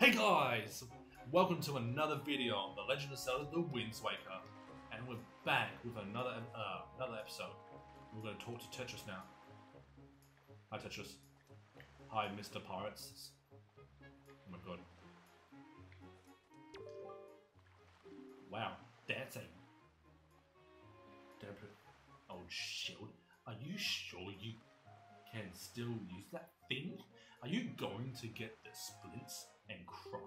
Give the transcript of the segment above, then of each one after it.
Hey guys! Welcome to another video on The Legend of Zelda The Wind Waker. And we're back with another uh, another episode. We're going to talk to Tetris now. Hi Tetris. Hi Mr. Pirates. Oh my god. Wow, dancing. Don't put- Oh shield. Are you sure you can still use that thing? Are you going to get the splints and cry?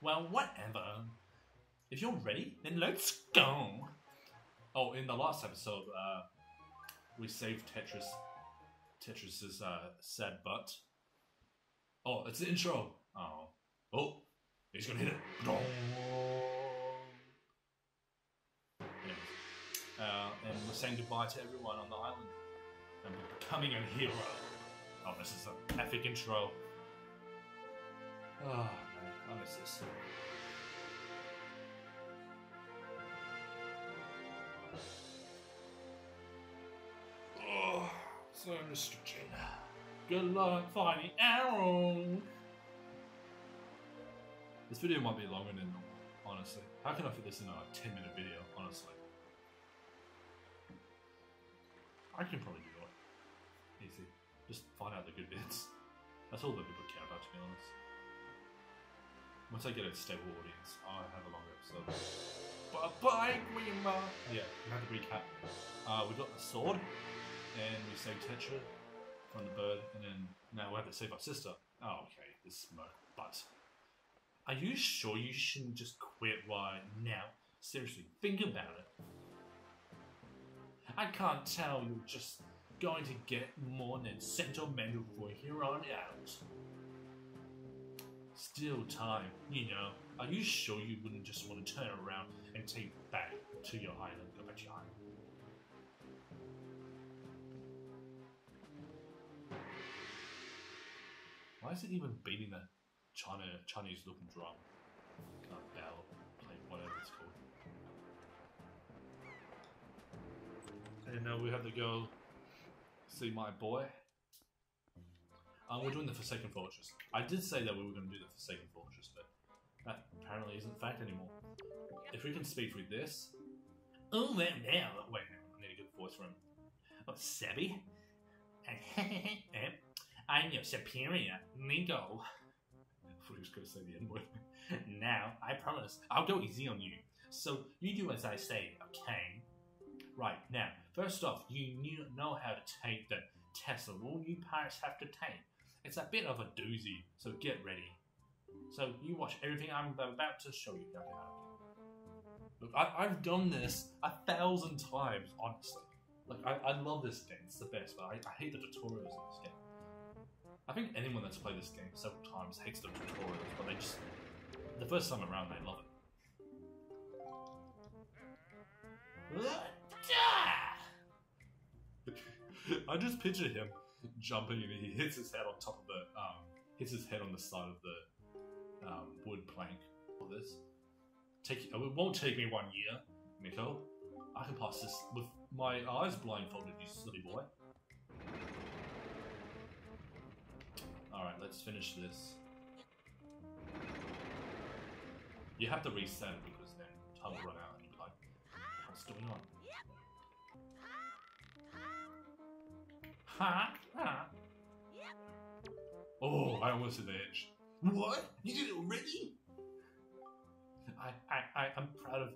Well, whatever. If you're ready, then let's go. Oh, in the last episode, uh, we saved Tetris, Tetris's uh, sad butt. Oh, it's the intro. Oh, oh, he's gonna hit it. Uh, and we're saying goodbye to everyone on the island and we're becoming a hero. Oh, this is an epic intro. Ah, oh, man, I miss this. Oh, so restriction. Good luck finding arrow. This video might be longer than normal, honestly. How can I fit this in a 10 minute video, honestly? I can probably do it. Easy. Just find out the good bits. That's all that people care about, to be honest. Once I get a stable audience, I'll have a longer episode. Bye bye, Greenma! Yeah, we have to recap. Uh, we got the sword, and we saved Tetra from the bird, and then now we have to save our sister. Oh, okay, this smoke. But, are you sure you shouldn't just quit right now? Seriously, think about it. I can't tell you're just going to get more than sentimental for here on out. Still time, you know. Are you sure you wouldn't just want to turn around and take back to your island? Go back to your island. Why is it even beating that China Chinese looking drum? Uh, bell, plate, whatever it's called. And now we have to go see my boy. Um, we're doing the Forsaken Fortress. I did say that we were going to do the Forsaken Fortress, but that apparently isn't fact anymore. If we can speak with this. Oh, well, now. Wait, I need a good voice for him. Oh, Sebby? I'm your superior, Niko. I thought he was going to say the N word. now, I promise, I'll go easy on you. So, you do as I say, okay? Right, now, first off, you know how to take the test all you pirates have to take. It's a bit of a doozy, so get ready. So, you watch everything I'm about to show you. Look, I, I've done this a thousand times, honestly. Like, I, I love this game, it's the best, but I, I hate the tutorials in this game. I think anyone that's played this game several times hates the tutorials, but they just. The first time around, they love it. I just picture him jumping and he hits his head on top of the um, hits his head on the side of the um, wood plank. For this, take it won't take me one year, Niko. I can pass this with my eyes blindfolded, you silly boy. All right, let's finish this. You have to reset it because then time will run out and you'll be like, what's going on? Ha! Ha! Oh, I almost hit the edge. What? You did it already? I, I, I am proud of,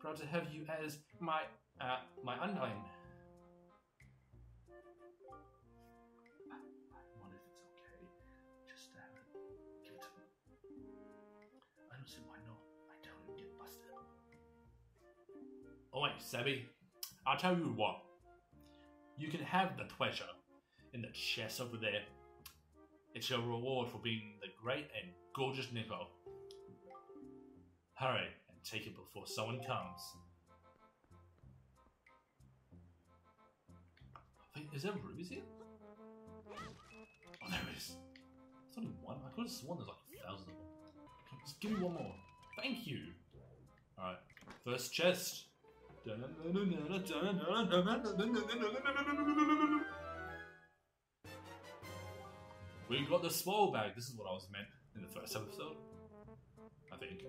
proud to have you as my, uh, my undying. I, I wonder if it's okay just to have it, give it to me. I don't see why not. I don't get busted. Oh wait, Sebby, I'll tell you what. You can have the treasure in the chest over there. It's your reward for being the great and gorgeous Niko. Hurry and take it before someone comes. Wait, is there rubies here? Oh, there is. It's only one. I could have sworn there's like a thousand of them. Just give me one more. Thank you. Alright, first chest. We got the small bag. This is what I was meant. in the first episode. I think.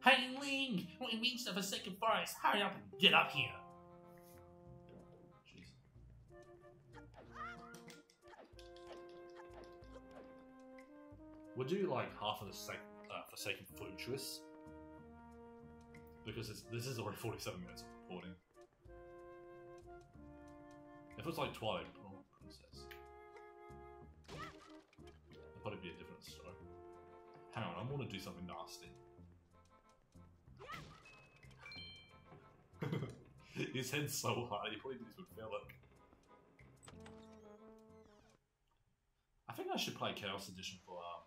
Hey Link! We reached the Forsaken Fortress! Hurry up and get up here! We'll do like half of the uh, Forsaken Fortress. Because it's, this is already 47 minutes of recording. If it was like Twilight Hang on, I want to do something nasty. His head's so high, he probably thinks would feel it. I think I should play Chaos Edition for um,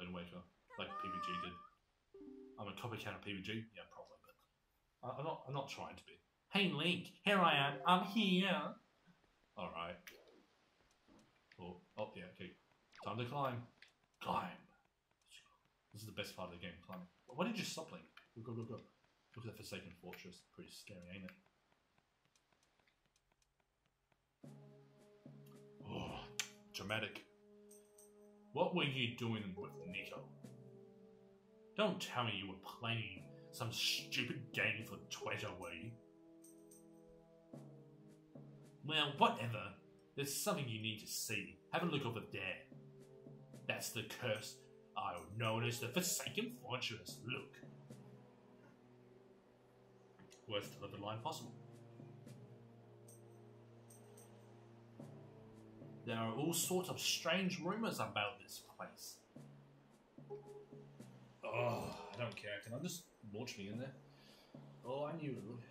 Wind Waker, like PVG did. I'm a copycat of PVG, yeah, probably, but I- I'm not. I'm not trying to be. Hey Link, here I am. I'm here. All right. Oh, oh yeah. Okay. Time to climb. Climb. This is the best part of the game. Climbing. Why did you stop, Link? Go go go go. Look at that Forsaken Fortress. Pretty scary, ain't it? Oh, dramatic. What were you doing with Niko? Don't tell me you were playing some stupid game for Twitter, were you? Well, whatever. There's something you need to see. Have a look over there. That's the curse isle known as the Forsaken Fortress. Look. Worst delivered line possible. There are all sorts of strange rumors about this place. Oh, I don't care. Can I just launch me in there? Oh, I knew it would.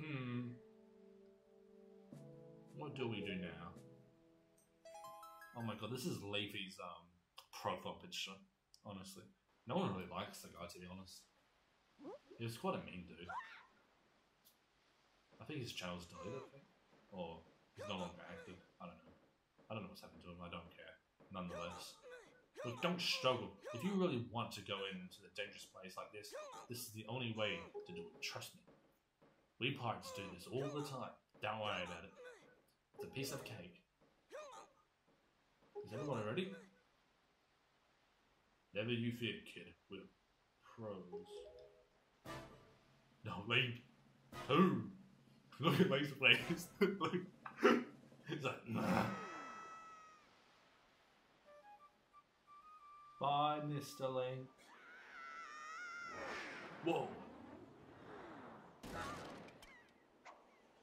Hmm. What do we do now? Oh my god, this is Leafy's um, profile picture, honestly. No one really likes the guy, to be honest. He was quite a mean dude. I think his channel's deleted, I think. Or he's no longer active. I don't know. I don't know what's happened to him, I don't care. Nonetheless. Look, don't struggle. If you really want to go into the dangerous place like this, this is the only way to do it. Trust me. We pirates do this all the time. Don't worry about it. It's a piece of cake. Is everyone ready? Never you fear, kid. We're pros. No, Link. Who? Look at Link's face. He's like, nah. Bye, Mr. Link. Whoa.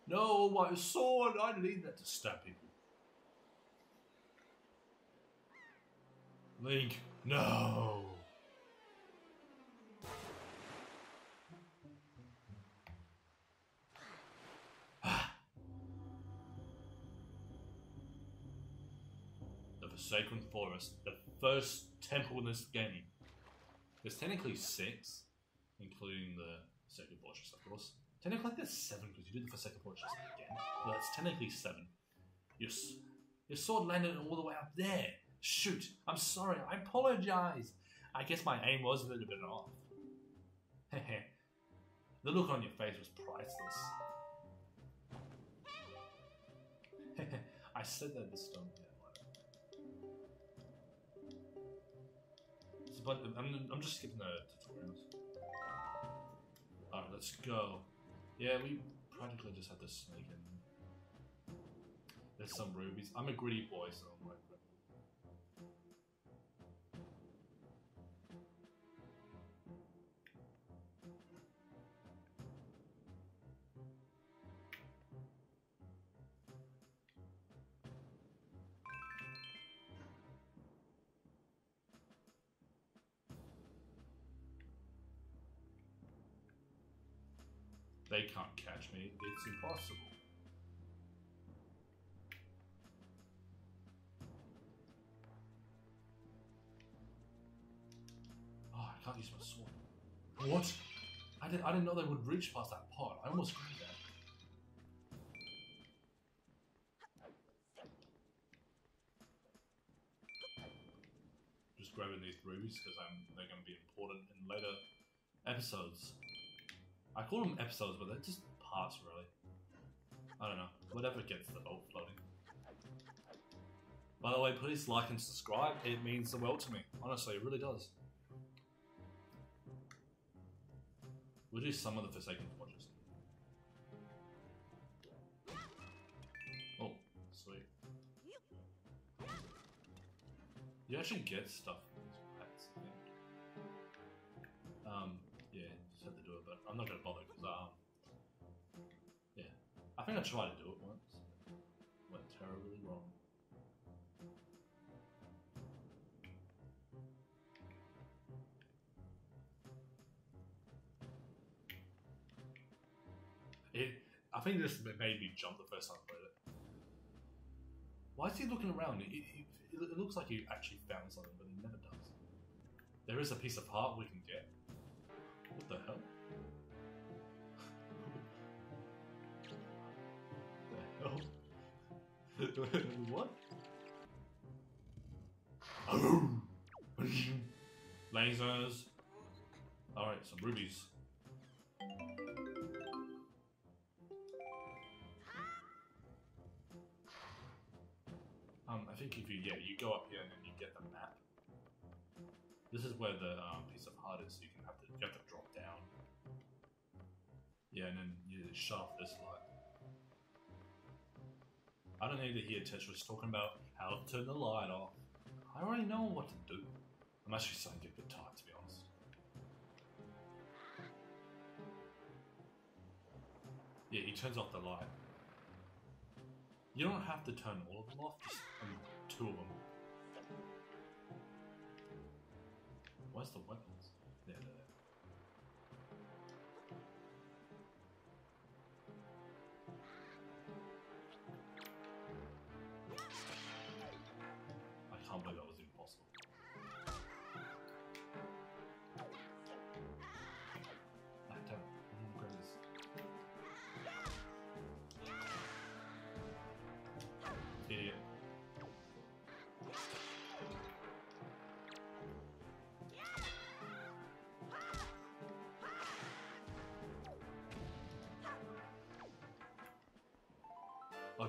No, my sword! I need that to stab people. Link, no! Ah. the Forsaken Fortress, the first temple in this game. There's technically six, including the Forsaken Fortress, of course. Technically, there's seven because you did the Forsaken Fortress again. But it's technically seven. Your, your sword landed all the way up there. Shoot, I'm sorry, I apologize. I guess my aim was a little bit off. The look on your face was priceless. I said that this time. Of- I'm, I'm just skipping the tutorials. Alright, let's go. Yeah, we practically just had this snake in. There's some rubies. I'm a greedy boy, so I'm like. They can't catch me. It's impossible. Oh, I can't use my sword. What? I didn't, I didn't know they would reach past that pot. I almost grabbed that. just grabbing these rubies because they're going to be important in later episodes. I call them episodes, but they're just parts, really. I don't know. Whatever gets the boat floating. By the way, please like and subscribe. It means the world to me. Honestly, it really does. We'll do some of the Forsaken Fortress. Oh, sweet. You actually get stuff I'm not gonna bother because, um, yeah. I think I tried to do it once. Went terribly wrong. It, I think this made me jump the first time I played it. Why is he looking around? It, it, it, looks like he actually found something, but he never does. There is a piece of heart we can get. What the hell? what? Lasers. Alright, some rubies. Um, I think if you yeah you go up here and then you get the map. This is where the um, piece of heart is. So you can have to you have to drop down. Yeah, and then you off this light. I don't need to hear Tetris talking about how to turn the light off. I already know what to do. I'm actually starting to get a bit tired, to be honest. Yeah, he turns off the light. You don't have to turn all of them off, just I mean, two of them. Where's the weapons? There.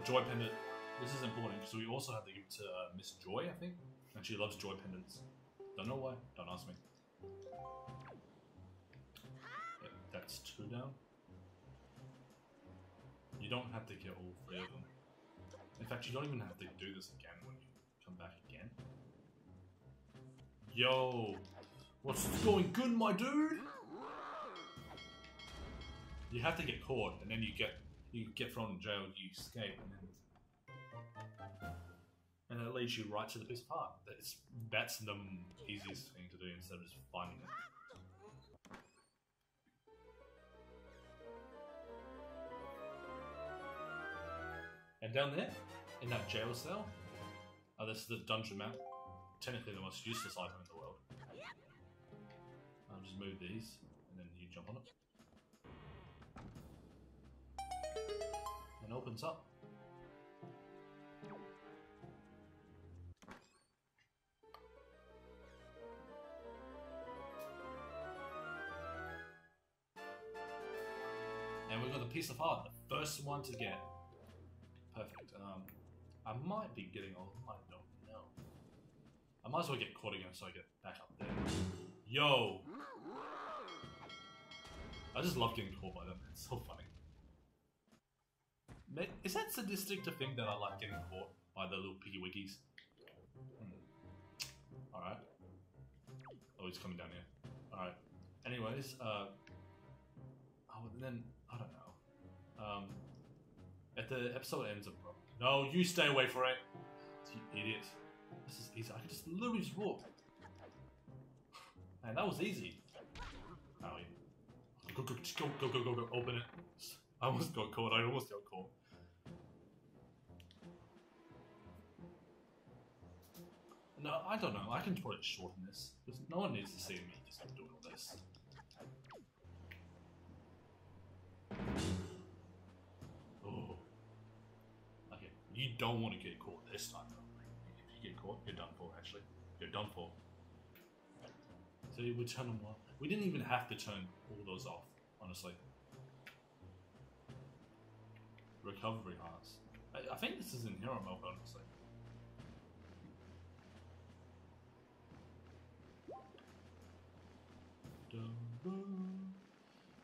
Joy Pendant. This is important because we also have to give it to uh, Miss Joy, I think. And she loves Joy Pendants. Don't know why. Don't ask me. That's two down. You don't have to get all three of them. In fact, you don't even have to do this again when you come back again. Yo! What's going good, my dude? You have to get caught, and then you get you get thrown in jail, you escape, and then and it leads you right to the best part. That's that's the easiest thing to do instead of just finding it. And down there, in that jail cell, oh, this is the dungeon map. Technically the most useless item in the world. I'll just move these, and then you jump on it. And opens up. And we've got the piece of art, the first one to get. Perfect. Um, I might be getting old. I don't know. I might as well get caught again so I get back up there. Yo! I just love getting caught by them. It's so funny. Is that sadistic to think that I like getting caught by the little piggy wiggies? Hmm. Alright. Oh, he's coming down here. Alright. Anyways, uh... Oh, then, I don't know. Um... At the episode ends of... No, you stay away from it! You idiot. This is easy. I can just literally just walk. Man, that was easy. Oh, yeah. Go, go, go, go, go, go, go, open it. I almost got caught, I almost got caught. No, I don't know. I can probably shorten this. No one needs to see me just doing all this. Oh. Okay, you don't want to get caught this time, though. If you get caught, you're done for, actually. You're done for. So we turn them on. We didn't even have to turn all those off, honestly. Recovery hearts. I, I think this is in hero mode, honestly.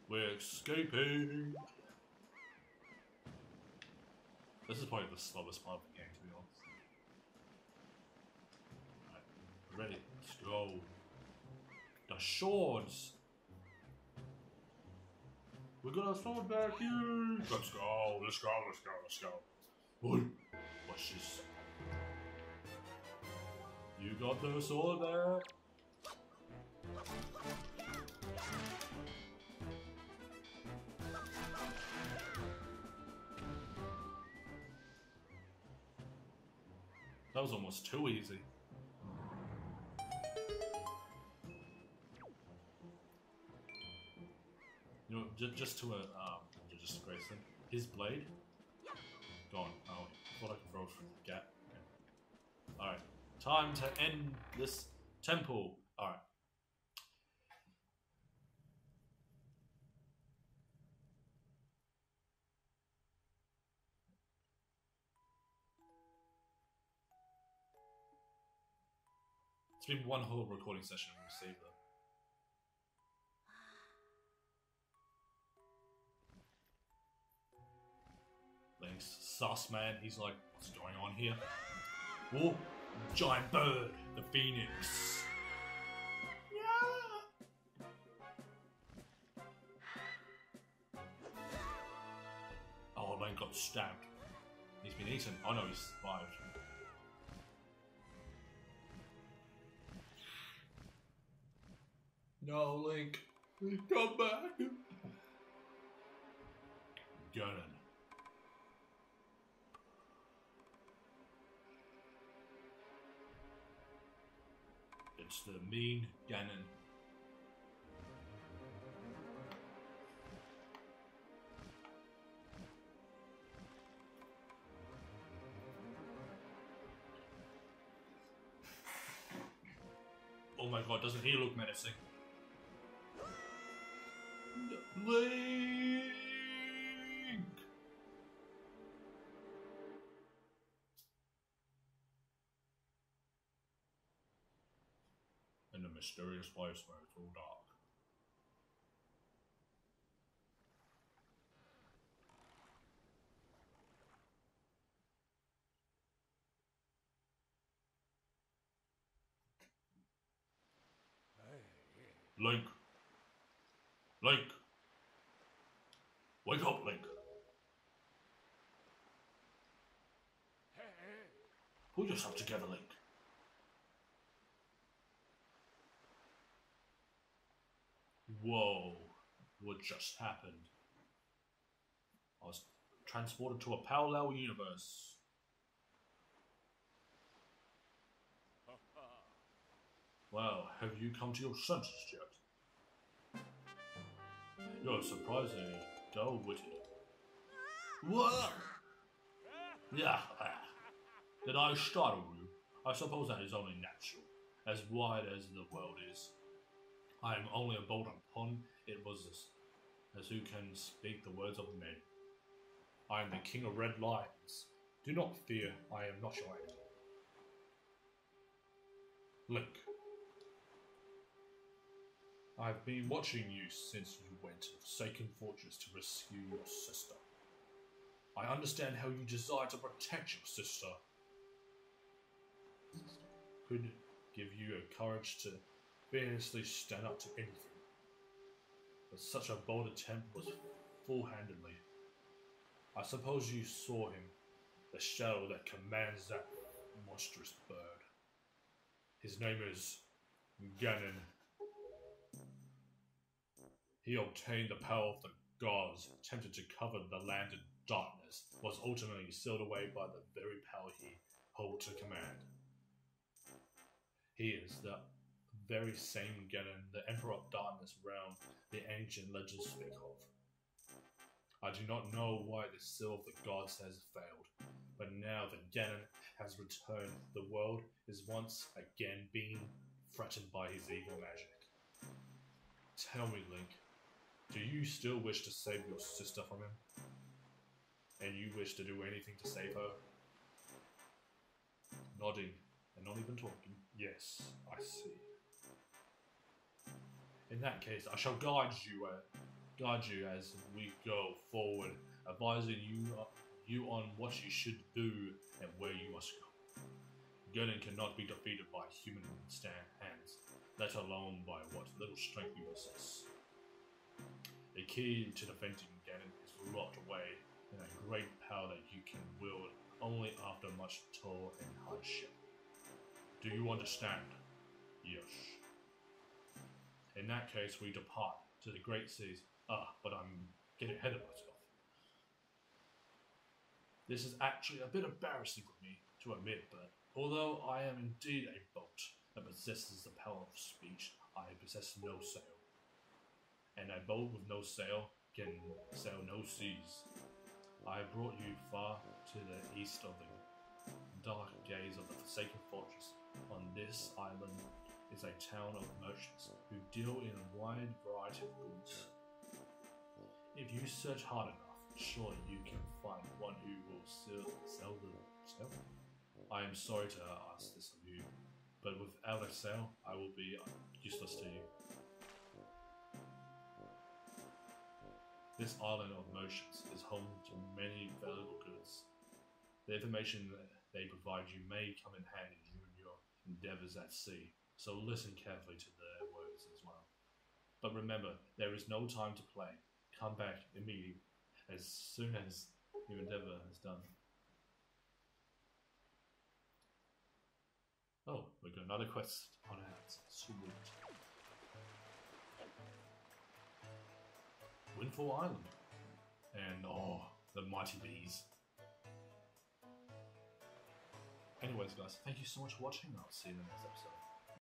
We're escaping. This is probably the slowest part of the game, to be honest. Right, ready. Let's go. The swords. We got our sword back here. Let's go. Let's go. Let's go. Let's go. What? What's this? You got the sword back. That was almost too easy. You know, just, just to a, um, to just Grayson, his blade, gone. Oh, I thought I could throw it through the gap. Okay. Alright, time to end this temple. Alright. It's been one whole recording session and we saved them. Link's sus man, he's like, what's going on here? Whoa, giant bird, the phoenix. Yeah. Oh, Link got stabbed. He's been eaten. Oh no, he's survived. No, Link. Come back. Ganon. It's the mean Ganon. Oh my god, doesn't he look menacing? Link! In a mysterious place where it's all dark. Link. Wake up, Link. Pull yourself together, Link. Whoa. What just happened? I was transported to a parallel universe. Well, have you come to your senses yet? You're surprisingly dull-witted. What? Yeah. Did I startle you? I suppose that is only natural, as wide as the world is. I am only a bolt upon it was as, as who can speak the words of men. I am the king of red lions. Do not fear, I am not your enemy. Link. I've been watching you since you went to the Forsaken Fortress to rescue your sister. I understand how you desire to protect your sister. Could give you a courage to fearlessly stand up to anything. But such a bold attempt was full-handedly. I suppose you saw him, the shadow that commands that monstrous bird. His name is Ganon. He obtained the power of the gods, attempted to cover the land in darkness, was ultimately sealed away by the very power he held to command. He is the very same Ganon the Emperor of Darkness realm the ancient legends speak of. I do not know why the seal of the gods has failed, but now that Ganon has returned, the world is once again being threatened by his evil magic. Tell me, Link, do you still wish to save your sister from him? And you wish to do anything to save her? Nodding and not even talking. Yes, I see. In that case, I shall guide you, uh, guide you as we go forward, advising you uh, you on what you should do and where you must go. Ganon cannot be defeated by human hands, let alone by what little strength you possess. The key to defending Ganon is locked away in a great power that you can wield only after much toil and hardship. Do you understand? Yes. In that case, we depart to the great seas. Ah, but I'm getting ahead of myself. This is actually a bit embarrassing for me to admit, but although I am indeed a boat that possesses the power of speech, I possess no sail. And a boat with no sail can sail no seas. I brought you far to the east of the dark gaze of the Forsaken Fortress. On this island is a town of merchants who deal in a wide variety of goods. If you search hard enough, sure you can find one who will sell, sell the. I am sorry to ask this of you, but without a sale, I will be useless to you. This island of merchants is home to many valuable goods. The information they provide you may come in handy during your endeavors at sea, so listen carefully to their words as well. But remember, there is no time to play. Come back immediately as soon as your endeavor is done. Oh, we got another quest on our hands. Windfall Island. And oh, the mighty bees. Anyways, guys, thank you so much for watching. I'll see you in the next episode.